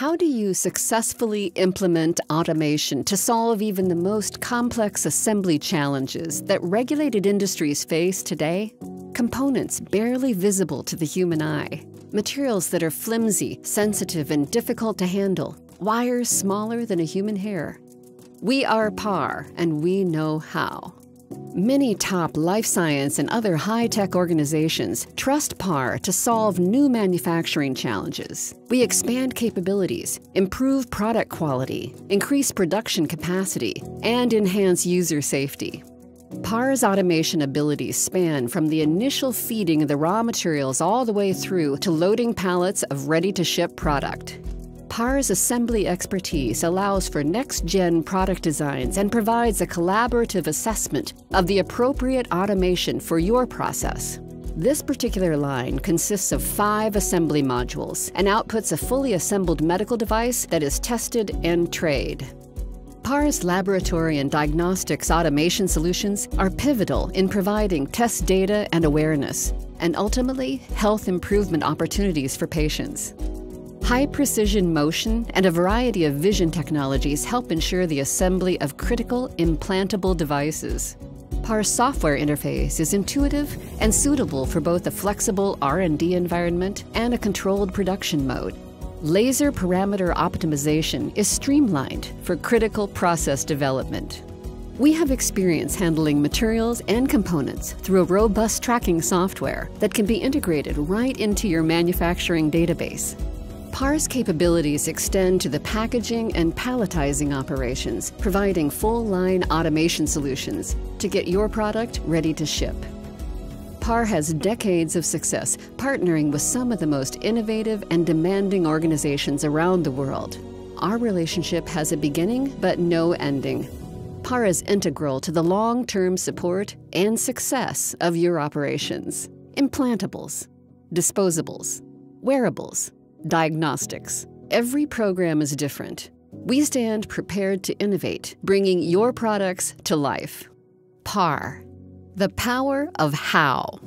How do you successfully implement automation to solve even the most complex assembly challenges that regulated industries face today? Components barely visible to the human eye, materials that are flimsy, sensitive, and difficult to handle, wires smaller than a human hair. We are PAR, and we know how. Many top life science and other high tech organizations trust PAR to solve new manufacturing challenges. We expand capabilities, improve product quality, increase production capacity, and enhance user safety. PAR's automation abilities span from the initial feeding of the raw materials all the way through to loading pallets of ready to ship product. PAR's assembly expertise allows for next gen product designs and provides a collaborative assessment of the appropriate automation for your process. This particular line consists of five assembly modules and outputs a fully assembled medical device that is tested and trayed. PAR's laboratory and diagnostics automation solutions are pivotal in providing test data and awareness, and ultimately, health improvement opportunities for patients. High precision motion and a variety of vision technologies help ensure the assembly of critical implantable devices. PAR's software interface is intuitive and suitable for both a flexible R&D environment and a controlled production mode. Laser parameter optimization is streamlined for critical process development. We have experience handling materials and components through a robust tracking software that can be integrated right into your manufacturing database. PAR's capabilities extend to the packaging and palletizing operations, providing full line automation solutions to get your product ready to ship. PAR has decades of success partnering with some of the most innovative and demanding organizations around the world. Our relationship has a beginning but no ending. PAR is integral to the long term support and success of your operations. Implantables, disposables, wearables, Diagnostics. Every program is different. We stand prepared to innovate, bringing your products to life. PAR. The power of how.